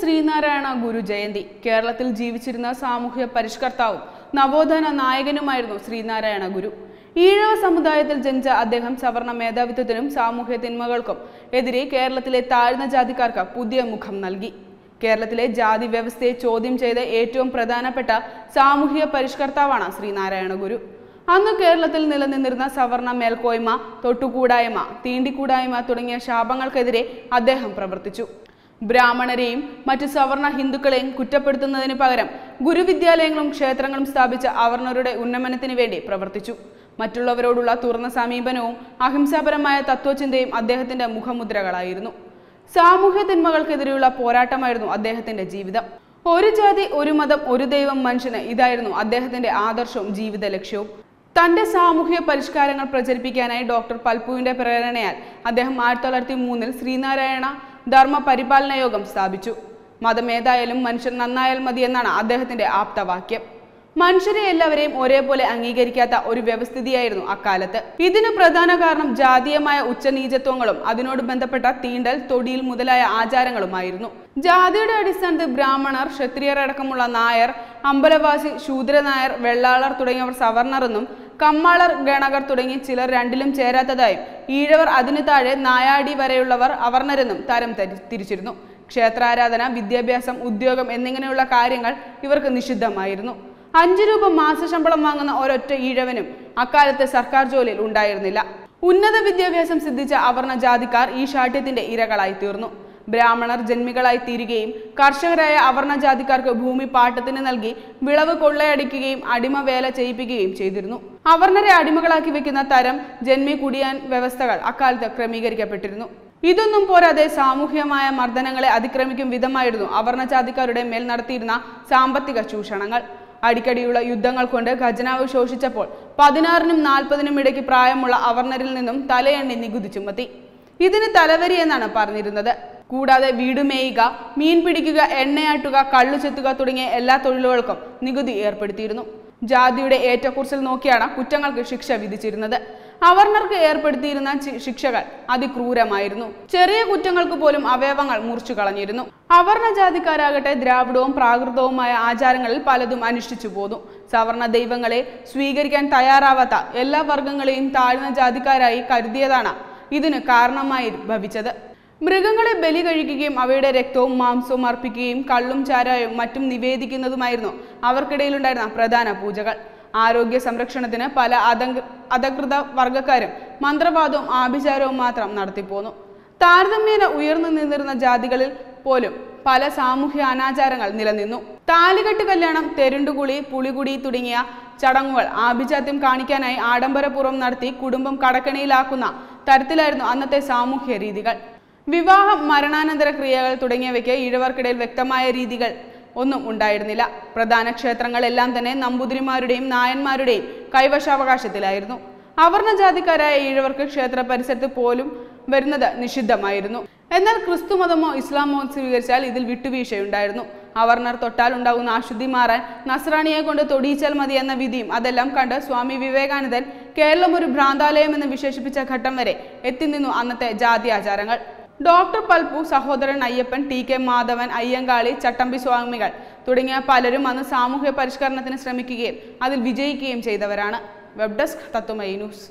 ശ്രീനാരായണ ഗുരു ജയന്തി. കേരളത്തിൽ ജീവിച്ചിരുന്ന സാമൂഹ്യ പരിഷ്കർത്താവും നവോത്ഥാന നായകനുമായിരുന്നു ശ്രീനാരായണ ഗുരു. ഈഴവ സമുദായത്തിൽ ജനിച്ച അദ്ദേഹം സവർണ മേധാവിത്വത്തിനും സാമൂഹ്യ തിന്മകൾക്കും എതിരെ കേരളത്തിലെ താഴ്ന്ന ജാതിക്കാർക്ക് പുതിയ മുഖം നൽകി. കേരളത്തിലെ ജാതി വ്യവസ്ഥയെ ചോദ്യം ചെയ്ത ഏറ്റവും പ്രധാനപ്പെട്ട സാമൂഹ്യ പരിഷ്കർത്താവാണ് ശ്രീനാരായണ ഗുരു. അന്ന് കേരളത്തിൽ നിലനിന്നിരുന്ന സവർണ മേൽക്കോയ്മ തൊട്ടുകൂടായ്മ തീണ്ടിക്കൂടായ്മ തുടങ്ങിയ ശാപങ്ങൾക്കെതിരെ അദ്ദേഹം പ്രവർത്തിച്ചു. ബ്രാഹ്മണരെയും മറ്റ് സവർണ ഹിന്ദുക്കളെയും കുറ്റപ്പെടുത്തുന്നതിന് പകരം ഗുരുവിദ്യാലയങ്ങളും ക്ഷേത്രങ്ങളും സ്ഥാപിച്ച അവർണരുടെ ഉന്നമനത്തിന് വേണ്ടി പ്രവർത്തിച്ചു. മറ്റുള്ളവരോടുള്ള തുറന്ന സമീപനവും അഹിംസാപരമായ തത്വചിന്തയും അദ്ദേഹത്തിന്റെ മുഖമുദ്രകളായിരുന്നു. സാമൂഹ്യ തിന്മകൾക്കെതിരെയുള്ള പോരാട്ടമായിരുന്നു അദ്ദേഹത്തിന്റെ ജീവിതം. ഒരു ജാതി ഒരു മതം ഒരു ദൈവം മനുഷ്യന് ഇതായിരുന്നു അദ്ദേഹത്തിന്റെ ആദർശവും ജീവിത ലക്ഷ്യവും തന്റെ സാമൂഹ്യ പരിഷ്കാരങ്ങൾ പ്രചരിപ്പിക്കാനായി ഡോക്ടർ പൽപുവിന്റെ പ്രേരണയാൽ അദ്ദേഹം ആയിരത്തി തൊള്ളായിരത്തി മൂന്നിൽ ശ്രീനാരായണ ധർമ്മ പരിപാലന യോഗം സ്ഥാപിച്ചു മതമേതായാലും മനുഷ്യർ നന്നായാൽ മതി എന്നാണ് അദ്ദേഹത്തിന്റെ ആപ്തവാക്യം. മനുഷ്യരെ എല്ലാവരെയും ഒരേപോലെ അംഗീകരിക്കാത്ത ഒരു വ്യവസ്ഥിതിയായിരുന്നു അക്കാലത്ത്. ഇതിന് പ്രധാന കാരണം ജാതീയമായ ഉച്ചനീചത്വങ്ങളും അതിനോട് ബന്ധപ്പെട്ട തീണ്ടൽ തൊടിയിൽ മുതലായ ആചാരങ്ങളുമായിരുന്നു. ജാതിയുടെ അടിസ്ഥാനത്തിൽ ബ്രാഹ്മണർ ക്ഷത്രിയർ അടക്കമുള്ള നായർ അമ്പലവാസി ശൂദ്രനായർ വെള്ളാളർ തുടങ്ങിയവർ സവർണറെന്നും കമ്മാളർ ഗണകർ തുടങ്ങി ചിലർ രണ്ടിലും ചേരാത്തതായും. ഈഴവർ അതിനു താഴെ നായാടി വരെയുള്ളവർ അവർണരെന്നും തരം തരി- തിരിച്ചിരുന്നു. ക്ഷേത്രാരാധന വിദ്യാഭ്യാസം ഉദ്യോഗം എന്നിങ്ങനെയുള്ള കാര്യങ്ങൾ ഇവർക്ക് നിഷിദ്ധമായിരുന്നു. അഞ്ചു രൂപ മാസശമ്പളം വാങ്ങുന്ന ഒരൊറ്റ ഈഴവനും അക്കാലത്ത് സർക്കാർ ജോലിയിൽ ഉണ്ടായിരുന്നില്ല. ഉന്നത വിദ്യാഭ്യാസം സിദ്ധിച്ച അവർണ ജാതിക്കാർ ഈ ശാഠ്യത്തിന്റെ ഇരകളായി തീർന്നു. ബ്രാഹ്മണർ ജന്മികളായി തീരുകയും കർഷകരായ അവർണജാതിക്കാർക്ക് ഭൂമി പാട്ടത്തിന് നൽകി വിളവ് കൊള്ളയടിക്കുകയും അടിമ വേല ചെയ്യിപ്പിക്കുകയും ചെയ്തിരുന്നു. അവർണരെ അടിമകളാക്കി വെക്കുന്ന തരം ജന്മി കുടിയാൻ വ്യവസ്ഥകൾ അക്കാലത്ത് ക്രമീകരിക്കപ്പെട്ടിരുന്നു. ഇതൊന്നും പോരാതെ സാമൂഹ്യമായ മർദ്ദനങ്ങളെ അതിക്രമിക്കും വിധമായിരുന്നു അവർണജാതിക്കാരുടെ മേൽ നടത്തിയിരുന്ന സാമ്പത്തിക ചൂഷണങ്ങൾ. അടിക്കടിയുള്ള യുദ്ധങ്ങൾ കൊണ്ട് ഖജനാവ് ശോഷിച്ചപ്പോൾ പതിനാറിനും നാൽപ്പതിനും ഇടയ്ക്ക് പ്രായമുള്ള അവർണരിൽ നിന്നും തലയെണ്ണി നികുതി ചുമത്തി. ഇതിന് തലവരി എന്നാണ് പറഞ്ഞിരുന്നത്. കൂടാതെ വീട് മേയുക മീൻ പിടിക്കുക എണ്ണയാട്ടുക കള്ളു ചെത്തുക തുടങ്ങിയ എല്ലാ തൊഴിലുകൾക്കും നികുതി ഏർപ്പെടുത്തിയിരുന്നു. ജാതിയുടെ ഏറ്റക്കുറിച്ചിൽ നോക്കിയാണ് കുറ്റങ്ങൾക്ക് ശിക്ഷ വിധിച്ചിരുന്നത്. അവർണർക്ക് ഏർപ്പെടുത്തിയിരുന്ന ശിക്ഷകൾ അതിക്രൂരമായിരുന്നു. ചെറിയ കുറ്റങ്ങൾക്ക് പോലും അവയവങ്ങൾ മുറിച്ചു കളഞ്ഞിരുന്നു. അവർണ ജാതിക്കാരാകട്ടെ ദ്രാവിഡവും പ്രാകൃതവുമായ ആചാരങ്ങളിൽ പലതും അനുഷ്ഠിച്ചു പോന്നു. സവർണ ദൈവങ്ങളെ സ്വീകരിക്കാൻ തയ്യാറാവാത്ത എല്ലാ വർഗങ്ങളെയും താഴ്ന്ന ജാതിക്കാരായി കരുതിയതാണ് ഇതിന് കാരണമായി ഭവിച്ചത്. മൃഗങ്ങളെ ബലി കഴിക്കുകയും അവയുടെ രക്തവും മാംസവും അർപ്പിക്കുകയും കള്ളും ചാരായവും മറ്റും നിവേദിക്കുന്നതുമായിരുന്നു. അവർക്കിടയിലുണ്ടായിരുന്ന പ്രധാന പൂജകൾ. ആരോഗ്യ സംരക്ഷണത്തിന് പല അതങ്ക അധകൃത വർഗക്കാരും മന്ത്രവാദവും ആഭിചാരവും മാത്രം നടത്തിപ്പോന്നു. താരതമ്യേന ഉയർന്നു നിന്നിരുന്ന ജാതികളിൽ പോലും പല സാമൂഹ്യ അനാചാരങ്ങൾ നിലനിന്നു. താലികെട്ട് കല്യാണം തെരുണ്ടുകുളി പുളികുടി തുടങ്ങിയ ചടങ്ങുകൾ ആഭിജാത്യം കാണിക്കാനായി ആഡംബരപൂർവം നടത്തി കുടുംബം കടക്കണിയിലാക്കുന്ന തരത്തിലായിരുന്നു അന്നത്തെ സാമൂഹ്യ രീതികൾ. വിവാഹം മരണാനന്തര ക്രിയകൾ തുടങ്ങിയവയ്ക്ക് ഈഴവർക്കിടയിൽ വ്യക്തമായ രീതികൾ ഒന്നും ഉണ്ടായിരുന്നില്ല. പ്രധാന ക്ഷേത്രങ്ങളെല്ലാം തന്നെ നമ്പൂതിരിമാരുടെയും നായന്മാരുടെയും കൈവശാവകാശത്തിലായിരുന്നു. അവർണജാതിക്കാരായ ഈഴവർക്ക് ക്ഷേത്ര പരിസരത്ത് പോലും വരുന്നത് നിഷിദ്ധമായിരുന്നു. എന്നാൽ ക്രിസ്തു മതമോ ഇസ്ലാമോ സ്വീകരിച്ചാൽ ഇതിൽ വിട്ടുവീഴ്ചയുണ്ടായിരുന്നു. അവർണർ തൊട്ടാൽ ഉണ്ടാകുന്ന അശുദ്ധി മാറാൻ നസ്രാണിയെ കൊണ്ട് തൊടിയിച്ചാൽ മതി എന്ന വിധിയും അതെല്ലാം കണ്ട് സ്വാമി വിവേകാനന്ദൻ കേരളം ഒരു ഭ്രാന്താലയം എന്ന് വിശേഷിപ്പിച്ച ഘട്ടം വരെ എത്തി നിന്നു അന്നത്തെ ജാതി ആചാരങ്ങൾ doctor Palpu Sahodaran Ayyappan T K Madhavan Ayyankali Chattampi Swamikal തുടങ്ങിയ പലരും അന്ന് സാമൂഹ്യ പരിഷ്കരണത്തിന് ശ്രമിക്കുകയും അതിൽ വിജയിക്കുകയും ചെയ്തവരാണ്. Web desk Tatwamayi news.